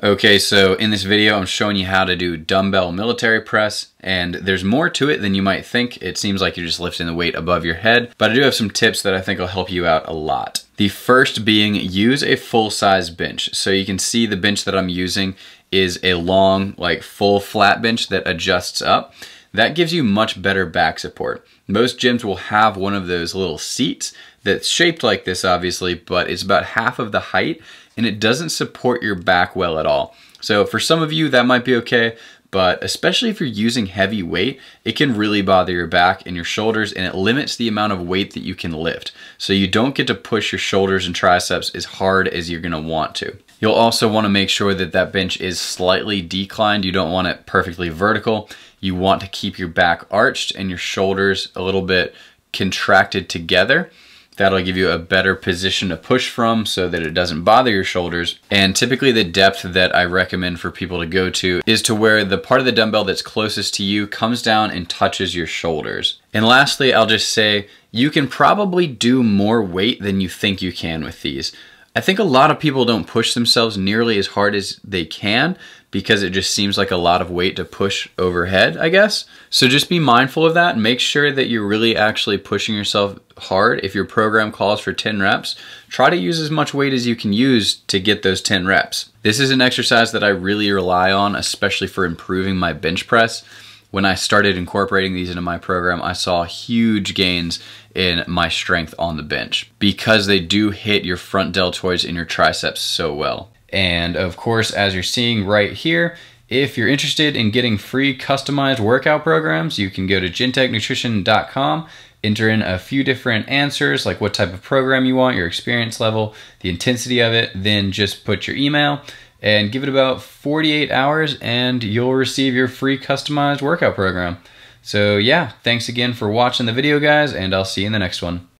Okay, so in this video, I'm showing you how to do dumbbell military press, and there's more to it than you might think. It seems like you're just lifting the weight above your head, but I do have some tips that I think will help you out a lot. The first being use a full size bench. So you can see the bench that I'm using is a long, like full flat bench that adjusts up. That gives you much better back support. Most gyms will have one of those little seats that's shaped like this, obviously, but it's about half of the height and it doesn't support your back well at all. So for some of you, that might be okay, but especially if you're using heavy weight, it can really bother your back and your shoulders and it limits the amount of weight that you can lift. So you don't get to push your shoulders and triceps as hard as you're gonna want to. You'll also wanna make sure that that bench is slightly declined. You don't want it perfectly vertical. You want to keep your back arched and your shoulders a little bit contracted together That'll give you a better position to push from so that it doesn't bother your shoulders. And typically the depth that I recommend for people to go to is to where the part of the dumbbell that's closest to you comes down and touches your shoulders. And lastly, I'll just say you can probably do more weight than you think you can with these. I think a lot of people don't push themselves nearly as hard as they can because it just seems like a lot of weight to push overhead, I guess. So just be mindful of that. Make sure that you're really actually pushing yourself hard. If your program calls for 10 reps, try to use as much weight as you can use to get those 10 reps. This is an exercise that I really rely on, especially for improving my bench press when I started incorporating these into my program, I saw huge gains in my strength on the bench because they do hit your front deltoids and your triceps so well. And of course, as you're seeing right here, if you're interested in getting free customized workout programs, you can go to gentechnutrition.com, enter in a few different answers like what type of program you want, your experience level, the intensity of it, then just put your email and give it about 48 hours and you'll receive your free customized workout program. So yeah, thanks again for watching the video guys and I'll see you in the next one.